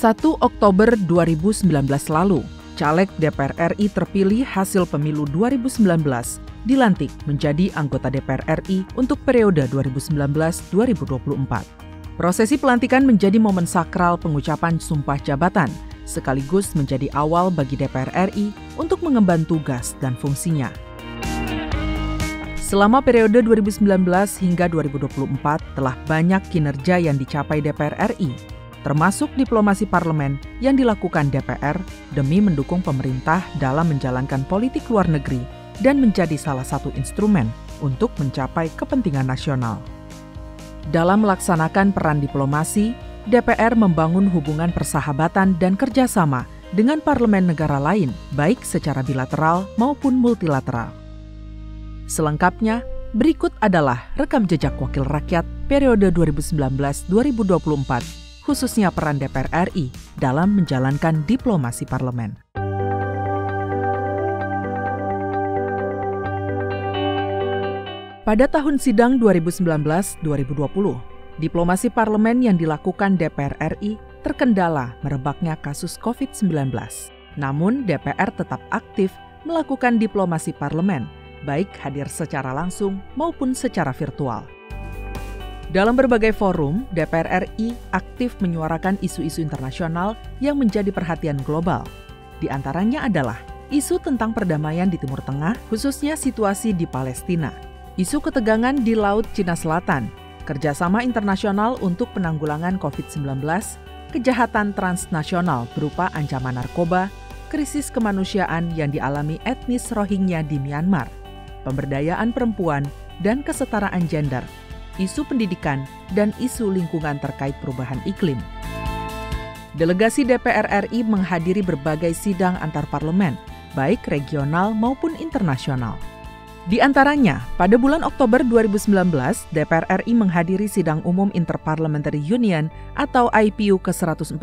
Oktober 2019 lalu, caleg DPR RI terpilih hasil pemilu 2019 dilantik menjadi anggota DPR RI untuk periode 2019-2024. Prosesi pelantikan menjadi momen sakral pengucapan sumpah jabatan, sekaligus menjadi awal bagi DPR RI untuk mengemban tugas dan fungsinya. Selama periode 2019 hingga 2024 telah banyak kinerja yang dicapai DPR RI termasuk diplomasi parlemen yang dilakukan DPR demi mendukung pemerintah dalam menjalankan politik luar negeri dan menjadi salah satu instrumen untuk mencapai kepentingan nasional. Dalam melaksanakan peran diplomasi, DPR membangun hubungan persahabatan dan kerjasama dengan parlemen negara lain, baik secara bilateral maupun multilateral. Selengkapnya, berikut adalah rekam jejak wakil rakyat periode 2019-2024 khususnya peran DPR RI dalam menjalankan diplomasi parlemen. Pada tahun sidang 2019-2020, diplomasi parlemen yang dilakukan DPR RI terkendala merebaknya kasus COVID-19. Namun, DPR tetap aktif melakukan diplomasi parlemen, baik hadir secara langsung maupun secara virtual. Dalam berbagai forum, DPR RI aktif menyuarakan isu-isu internasional yang menjadi perhatian global. Di antaranya adalah isu tentang perdamaian di Timur Tengah, khususnya situasi di Palestina, isu ketegangan di Laut Cina Selatan, kerjasama internasional untuk penanggulangan COVID-19, kejahatan transnasional berupa ancaman narkoba, krisis kemanusiaan yang dialami etnis Rohingya di Myanmar, pemberdayaan perempuan, dan kesetaraan gender – isu pendidikan, dan isu lingkungan terkait perubahan iklim. Delegasi DPR RI menghadiri berbagai sidang antar parlemen, baik regional maupun internasional. Di antaranya, pada bulan Oktober 2019, DPR RI menghadiri sidang umum Interparliamentary Union atau IPU ke-141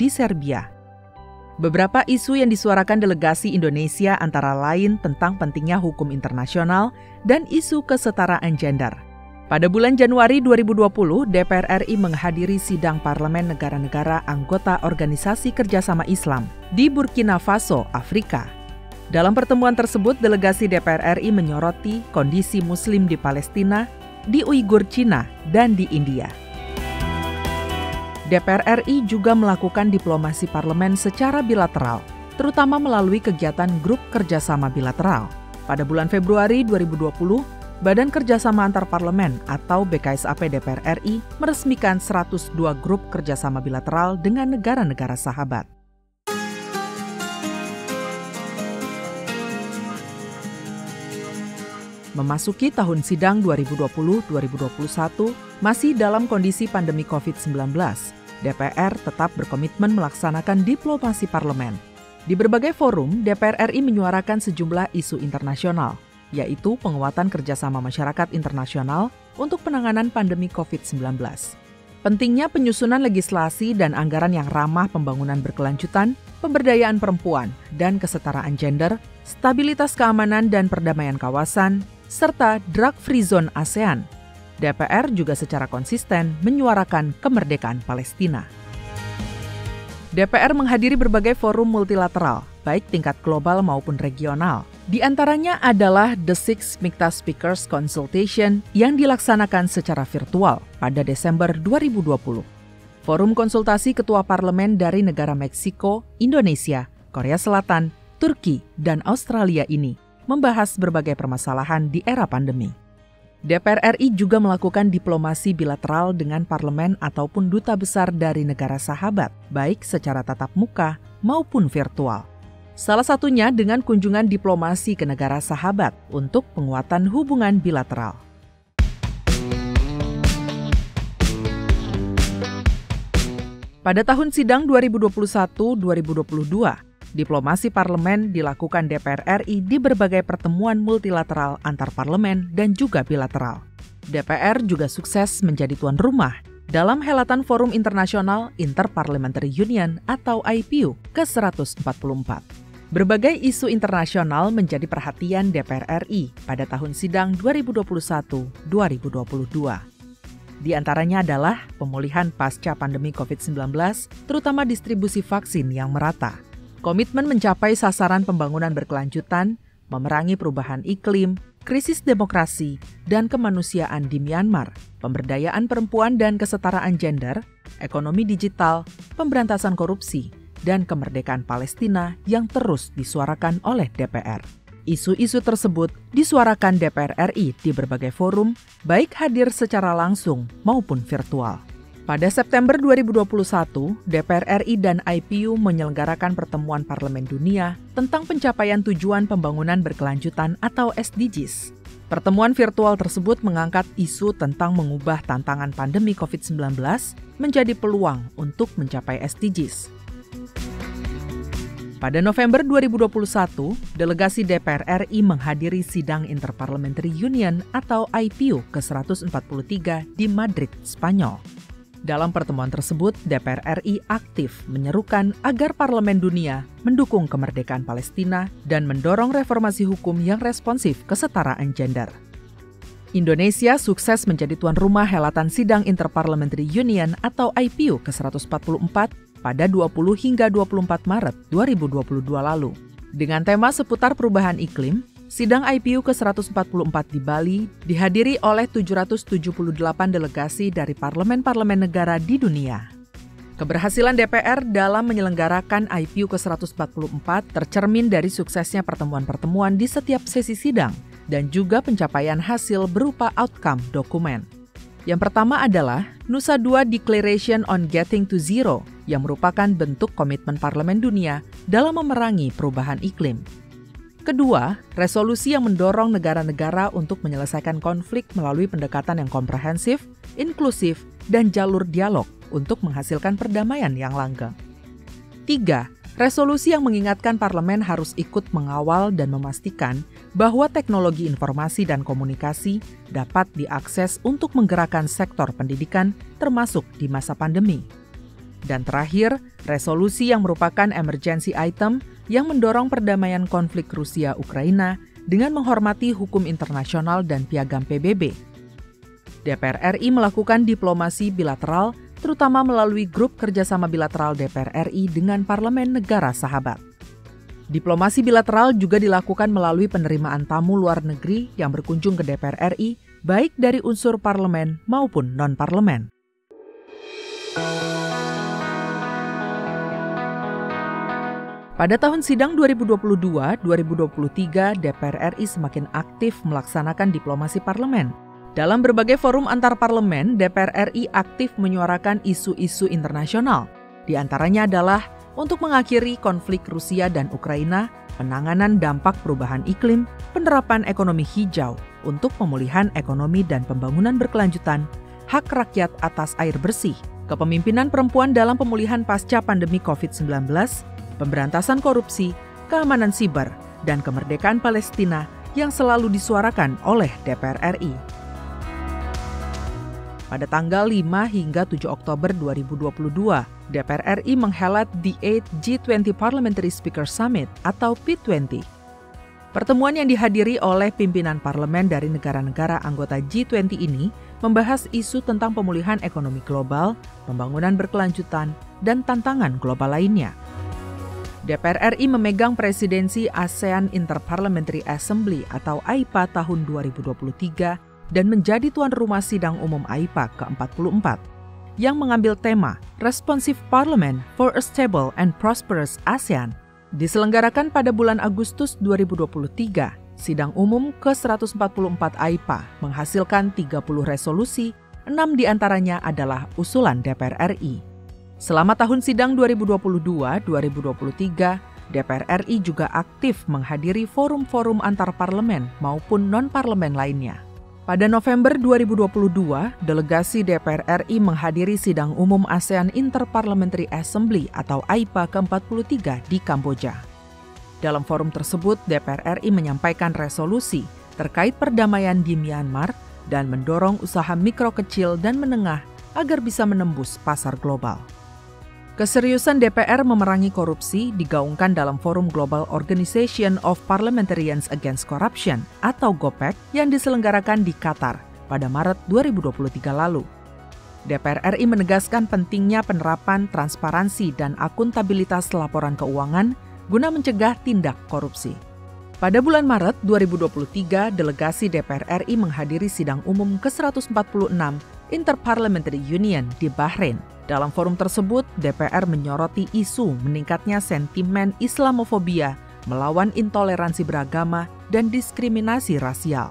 di Serbia. Beberapa isu yang disuarakan delegasi Indonesia antara lain tentang pentingnya hukum internasional dan isu kesetaraan gender. Pada bulan Januari 2020, DPR RI menghadiri sidang parlemen negara-negara anggota Organisasi Kerjasama Islam di Burkina Faso, Afrika. Dalam pertemuan tersebut, delegasi DPR RI menyoroti kondisi Muslim di Palestina, di Uighur, Cina, dan di India. DPR RI juga melakukan diplomasi parlemen secara bilateral, terutama melalui kegiatan grup kerjasama bilateral. Pada bulan Februari 2020, Badan Kerjasama Antar Parlemen atau BKSAP DPR RI meresmikan 102 grup kerjasama bilateral dengan negara-negara sahabat. Memasuki tahun sidang 2020-2021, masih dalam kondisi pandemi COVID-19, DPR tetap berkomitmen melaksanakan diplomasi parlemen. Di berbagai forum, DPR RI menyuarakan sejumlah isu internasional, yaitu penguatan kerjasama masyarakat internasional untuk penanganan pandemi COVID-19. Pentingnya penyusunan legislasi dan anggaran yang ramah pembangunan berkelanjutan, pemberdayaan perempuan, dan kesetaraan gender, stabilitas keamanan dan perdamaian kawasan, serta drug-free zone ASEAN. DPR juga secara konsisten menyuarakan kemerdekaan Palestina. DPR menghadiri berbagai forum multilateral, baik tingkat global maupun regional. Di antaranya adalah The Six Mikta Speakers Consultation yang dilaksanakan secara virtual pada Desember 2020. Forum konsultasi ketua parlemen dari negara Meksiko, Indonesia, Korea Selatan, Turki, dan Australia ini membahas berbagai permasalahan di era pandemi. DPR RI juga melakukan diplomasi bilateral dengan parlemen ataupun duta besar dari negara sahabat, baik secara tatap muka maupun virtual. Salah satunya dengan kunjungan diplomasi ke negara sahabat untuk penguatan hubungan bilateral. Pada tahun sidang 2021-2022, Diplomasi parlemen dilakukan DPR RI di berbagai pertemuan multilateral antar parlemen dan juga bilateral. DPR juga sukses menjadi tuan rumah dalam helatan Forum Internasional Interparliamentary Union atau IPU ke-144. Berbagai isu internasional menjadi perhatian DPR RI pada tahun sidang 2021-2022. Di antaranya adalah pemulihan pasca pandemi COVID-19, terutama distribusi vaksin yang merata. Komitmen mencapai sasaran pembangunan berkelanjutan, memerangi perubahan iklim, krisis demokrasi, dan kemanusiaan di Myanmar, pemberdayaan perempuan dan kesetaraan gender, ekonomi digital, pemberantasan korupsi, dan kemerdekaan Palestina yang terus disuarakan oleh DPR. Isu-isu tersebut disuarakan DPR RI di berbagai forum, baik hadir secara langsung maupun virtual. Pada September 2021, DPR RI dan IPU menyelenggarakan pertemuan Parlemen Dunia tentang pencapaian tujuan pembangunan berkelanjutan atau SDGs. Pertemuan virtual tersebut mengangkat isu tentang mengubah tantangan pandemi COVID-19 menjadi peluang untuk mencapai SDGs. Pada November 2021, delegasi DPR RI menghadiri sidang Interparliamentary Union atau IPU ke-143 di Madrid, Spanyol. Dalam pertemuan tersebut, DPR RI aktif menyerukan agar parlemen dunia mendukung kemerdekaan Palestina dan mendorong reformasi hukum yang responsif kesetaraan gender. Indonesia sukses menjadi tuan rumah helatan sidang Interparliamentary Union atau IPU ke-144 pada 20 hingga 24 Maret 2022 lalu. Dengan tema seputar perubahan iklim, sidang IPU ke-144 di Bali dihadiri oleh 778 delegasi dari parlemen-parlemen negara di dunia. Keberhasilan DPR dalam menyelenggarakan IPU ke-144 tercermin dari suksesnya pertemuan-pertemuan di setiap sesi sidang dan juga pencapaian hasil berupa outcome dokumen. Yang pertama adalah Nusa Dua Declaration on Getting to Zero yang merupakan bentuk komitmen Parlemen Dunia dalam memerangi perubahan iklim. Kedua, resolusi yang mendorong negara-negara untuk menyelesaikan konflik melalui pendekatan yang komprehensif, inklusif, dan jalur dialog untuk menghasilkan perdamaian yang langgeng. Tiga, resolusi yang mengingatkan parlemen harus ikut mengawal dan memastikan bahwa teknologi informasi dan komunikasi dapat diakses untuk menggerakkan sektor pendidikan, termasuk di masa pandemi. Dan terakhir, resolusi yang merupakan emergency item yang mendorong perdamaian konflik Rusia-Ukraina dengan menghormati hukum internasional dan piagam PBB. DPR RI melakukan diplomasi bilateral, terutama melalui grup kerjasama bilateral DPR RI dengan parlemen negara sahabat. Diplomasi bilateral juga dilakukan melalui penerimaan tamu luar negeri yang berkunjung ke DPR RI, baik dari unsur parlemen maupun non-parlemen. Pada tahun sidang 2022-2023, DPR RI semakin aktif melaksanakan diplomasi parlemen. Dalam berbagai forum antar parlemen, DPR RI aktif menyuarakan isu-isu internasional. Di antaranya adalah untuk mengakhiri konflik Rusia dan Ukraina, penanganan dampak perubahan iklim, penerapan ekonomi hijau untuk pemulihan ekonomi dan pembangunan berkelanjutan, hak rakyat atas air bersih, kepemimpinan perempuan dalam pemulihan pasca pandemi COVID-19, pemberantasan korupsi, keamanan siber, dan kemerdekaan Palestina yang selalu disuarakan oleh DPR RI. Pada tanggal 5 hingga 7 Oktober 2022, DPR RI menghelat The 8 G20 Parliamentary Speaker Summit atau P20. Pertemuan yang dihadiri oleh pimpinan parlemen dari negara-negara anggota G20 ini membahas isu tentang pemulihan ekonomi global, pembangunan berkelanjutan, dan tantangan global lainnya. DPR RI memegang presidensi ASEAN Interparliamentary Assembly atau AIPA tahun 2023 dan menjadi tuan rumah sidang umum AIPA ke-44 yang mengambil tema Responsive Parliament for a Stable and Prosperous ASEAN. Diselenggarakan pada bulan Agustus 2023, sidang umum ke-144 AIPA menghasilkan 30 resolusi, enam di antaranya adalah usulan DPR RI. Selama tahun sidang 2022-2023, DPR RI juga aktif menghadiri forum-forum antar parlemen maupun non-parlemen lainnya. Pada November 2022, delegasi DPR RI menghadiri sidang umum ASEAN Interparliamentary Assembly atau AIPA ke-43 di Kamboja. Dalam forum tersebut, DPR RI menyampaikan resolusi terkait perdamaian di Myanmar dan mendorong usaha mikro kecil dan menengah agar bisa menembus pasar global. Keseriusan DPR memerangi korupsi digaungkan dalam Forum Global Organization of Parliamentarians Against Corruption atau GOPEC yang diselenggarakan di Qatar pada Maret 2023 lalu. DPR RI menegaskan pentingnya penerapan transparansi dan akuntabilitas laporan keuangan guna mencegah tindak korupsi. Pada bulan Maret 2023, delegasi DPR RI menghadiri sidang umum ke-146 Interparliamentary Union di Bahrain. Dalam forum tersebut, DPR menyoroti isu meningkatnya sentimen Islamofobia melawan intoleransi beragama dan diskriminasi rasial.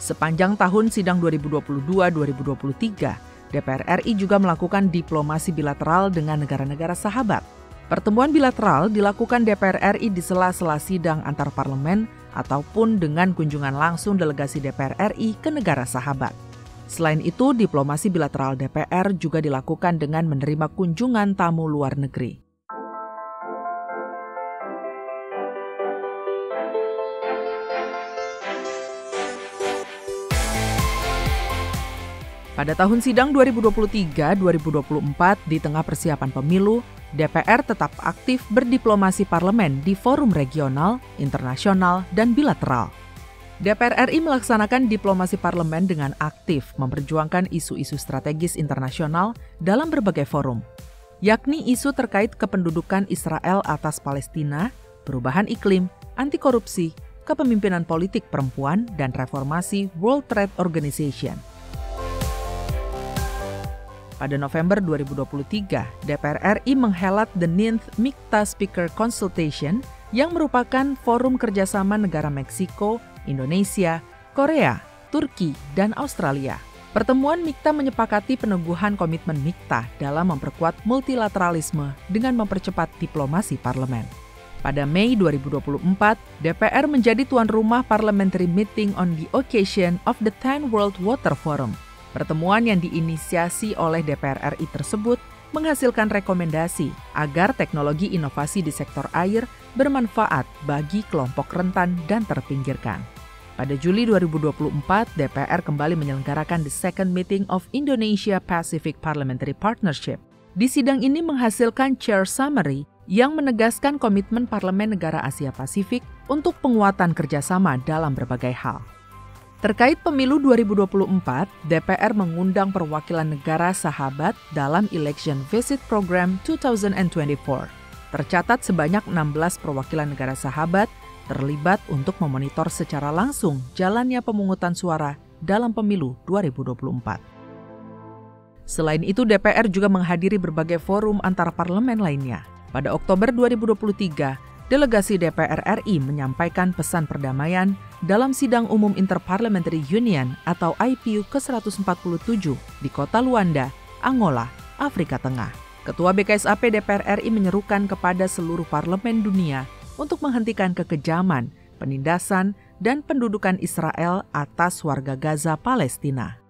Sepanjang tahun sidang 2022-2023, DPR RI juga melakukan diplomasi bilateral dengan negara-negara sahabat. Pertemuan bilateral dilakukan DPR RI di sela-sela sidang antar parlemen ataupun dengan kunjungan langsung delegasi DPR RI ke negara sahabat. Selain itu, diplomasi bilateral DPR juga dilakukan dengan menerima kunjungan tamu luar negeri. Pada tahun sidang 2023-2024 di tengah persiapan pemilu, DPR tetap aktif berdiplomasi parlemen di forum regional, internasional, dan bilateral. DPR RI melaksanakan diplomasi parlemen dengan aktif memperjuangkan isu-isu strategis internasional dalam berbagai forum, yakni isu terkait kependudukan Israel atas Palestina, perubahan iklim, anti korupsi, kepemimpinan politik perempuan, dan reformasi World Trade Organization – pada November 2023, DPR RI menghelat The Ninth MIKTA Speaker Consultation yang merupakan forum kerjasama negara Meksiko, Indonesia, Korea, Turki, dan Australia. Pertemuan MIKTA menyepakati peneguhan komitmen MIKTA dalam memperkuat multilateralisme dengan mempercepat diplomasi parlemen. Pada Mei 2024, DPR menjadi tuan rumah Parliamentary Meeting on the occasion of the 10 World Water Forum – Pertemuan yang diinisiasi oleh DPR RI tersebut menghasilkan rekomendasi agar teknologi inovasi di sektor air bermanfaat bagi kelompok rentan dan terpinggirkan. Pada Juli 2024, DPR kembali menyelenggarakan the second meeting of Indonesia Pacific Parliamentary Partnership. Di sidang ini menghasilkan chair summary yang menegaskan komitmen Parlemen Negara Asia Pasifik untuk penguatan kerjasama dalam berbagai hal. Terkait pemilu 2024, DPR mengundang perwakilan negara sahabat dalam Election Visit Program 2024. Tercatat sebanyak 16 perwakilan negara sahabat terlibat untuk memonitor secara langsung jalannya pemungutan suara dalam pemilu 2024. Selain itu, DPR juga menghadiri berbagai forum antar parlemen lainnya. Pada Oktober 2023, delegasi DPR RI menyampaikan pesan perdamaian dalam sidang umum Interparliamentary Union atau IPU ke-147 di kota Luanda, Angola, Afrika Tengah. Ketua BKSAP DPR RI menyerukan kepada seluruh parlemen dunia untuk menghentikan kekejaman, penindasan, dan pendudukan Israel atas warga Gaza Palestina.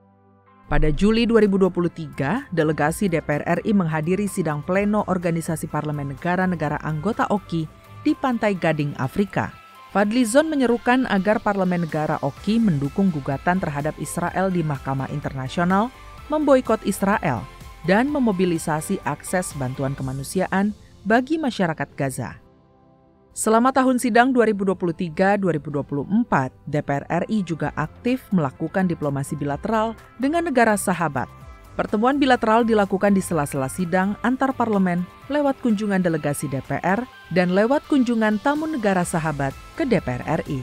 Pada Juli 2023, delegasi DPR RI menghadiri sidang pleno Organisasi Parlemen Negara-Negara Anggota OKI di Pantai Gading, Afrika. Fadlizon menyerukan agar parlemen negara Oki mendukung gugatan terhadap Israel di Mahkamah Internasional, memboikot Israel, dan memobilisasi akses bantuan kemanusiaan bagi masyarakat Gaza. Selama tahun sidang 2023-2024, DPR RI juga aktif melakukan diplomasi bilateral dengan negara sahabat Pertemuan bilateral dilakukan di sela-sela sidang antar parlemen lewat kunjungan delegasi DPR dan lewat kunjungan tamu negara sahabat ke DPR RI.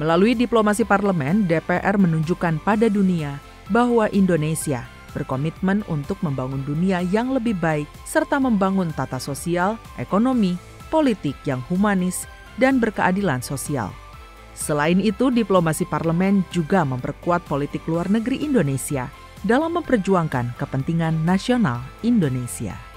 Melalui diplomasi parlemen, DPR menunjukkan pada dunia bahwa Indonesia berkomitmen untuk membangun dunia yang lebih baik serta membangun tata sosial, ekonomi, politik yang humanis, dan berkeadilan sosial. Selain itu, diplomasi parlemen juga memperkuat politik luar negeri Indonesia dalam memperjuangkan kepentingan nasional Indonesia.